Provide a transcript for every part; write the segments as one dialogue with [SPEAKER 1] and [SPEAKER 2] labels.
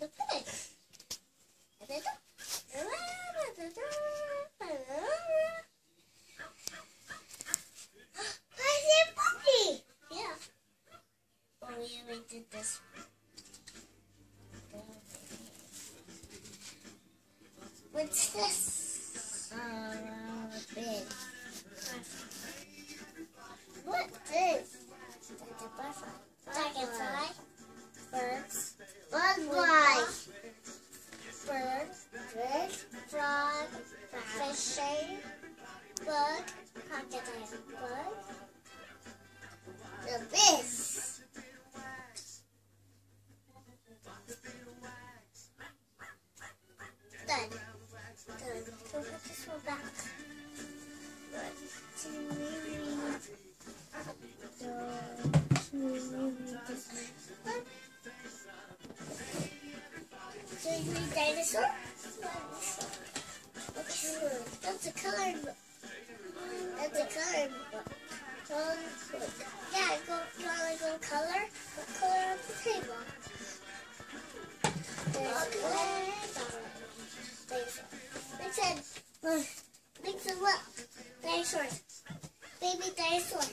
[SPEAKER 1] The pig.
[SPEAKER 2] What's this? Uh,
[SPEAKER 1] big.
[SPEAKER 2] Frog. Fishing. Bug. Crocodile. Bug.
[SPEAKER 1] The
[SPEAKER 2] put this back. Dinosaur? That's a color. That's a color. book. Yeah, go, you want to go color? Go color on the table. There's okay. Dinosaur. They said, look. Dinosaur. Baby dinosaur.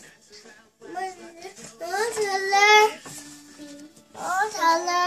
[SPEAKER 2] color. mother, color.